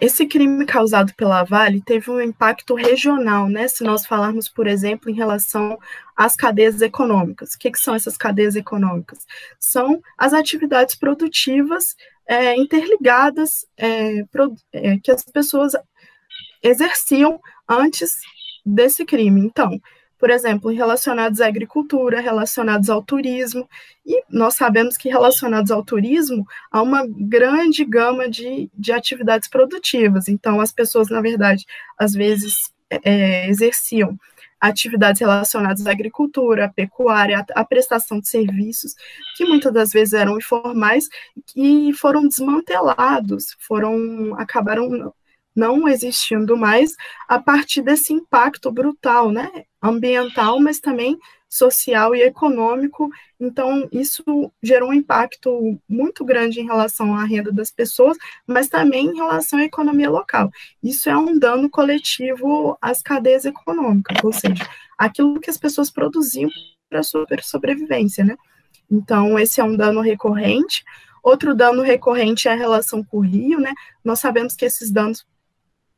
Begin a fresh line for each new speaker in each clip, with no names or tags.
esse crime causado pela Vale teve um impacto regional, né? Se nós falarmos, por exemplo, em relação às cadeias econômicas. O que, que são essas cadeias econômicas? São as atividades produtivas é, interligadas é, pro, é, que as pessoas exerciam antes desse crime. Então, por exemplo, relacionados à agricultura, relacionados ao turismo, e nós sabemos que relacionados ao turismo há uma grande gama de, de atividades produtivas. Então, as pessoas, na verdade, às vezes é, exerciam atividades relacionadas à agricultura, à pecuária, à, à prestação de serviços, que muitas das vezes eram informais e foram desmantelados, foram acabaram não existindo mais a partir desse impacto brutal, né, ambiental, mas também social e econômico. Então, isso gerou um impacto muito grande em relação à renda das pessoas, mas também em relação à economia local. Isso é um dano coletivo às cadeias econômicas, ou seja, aquilo que as pessoas produziam para sua sobrevivência, né? Então, esse é um dano recorrente. Outro dano recorrente é a relação com o rio, né? Nós sabemos que esses danos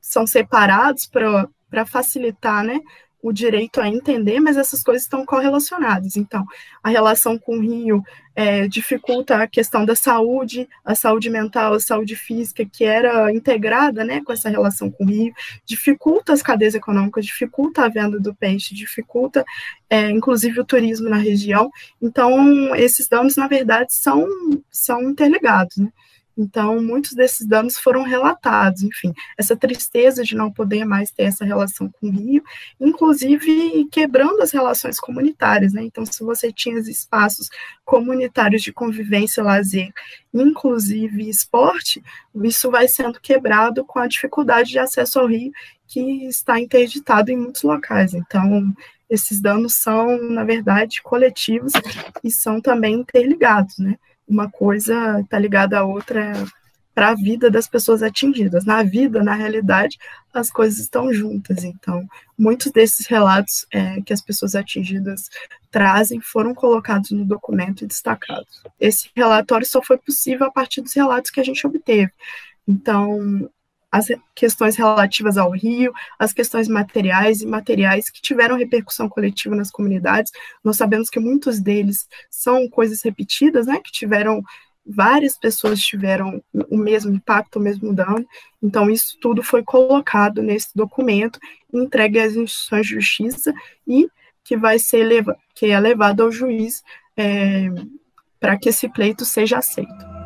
são separados para facilitar né, o direito a entender, mas essas coisas estão correlacionadas. Então, a relação com o rio é, dificulta a questão da saúde, a saúde mental, a saúde física, que era integrada né, com essa relação com o rio, dificulta as cadeias econômicas, dificulta a venda do peixe, dificulta, é, inclusive, o turismo na região. Então, esses danos, na verdade, são, são interligados. Né? Então, muitos desses danos foram relatados, enfim, essa tristeza de não poder mais ter essa relação com o Rio, inclusive quebrando as relações comunitárias, né? Então, se você tinha espaços comunitários de convivência, lazer, inclusive esporte, isso vai sendo quebrado com a dificuldade de acesso ao Rio, que está interditado em muitos locais. Então, esses danos são, na verdade, coletivos e são também interligados, né? Uma coisa está ligada à outra para a vida das pessoas atingidas. Na vida, na realidade, as coisas estão juntas. Então, muitos desses relatos é, que as pessoas atingidas trazem foram colocados no documento e destacados. Esse relatório só foi possível a partir dos relatos que a gente obteve. Então, as questões relativas ao rio, as questões materiais e materiais que tiveram repercussão coletiva nas comunidades. Nós sabemos que muitos deles são coisas repetidas, né, que tiveram várias pessoas tiveram o mesmo impacto, o mesmo dano. Então isso tudo foi colocado nesse documento, entregue às instituições de justiça e que vai ser que é levado ao juiz é, para que esse pleito seja aceito.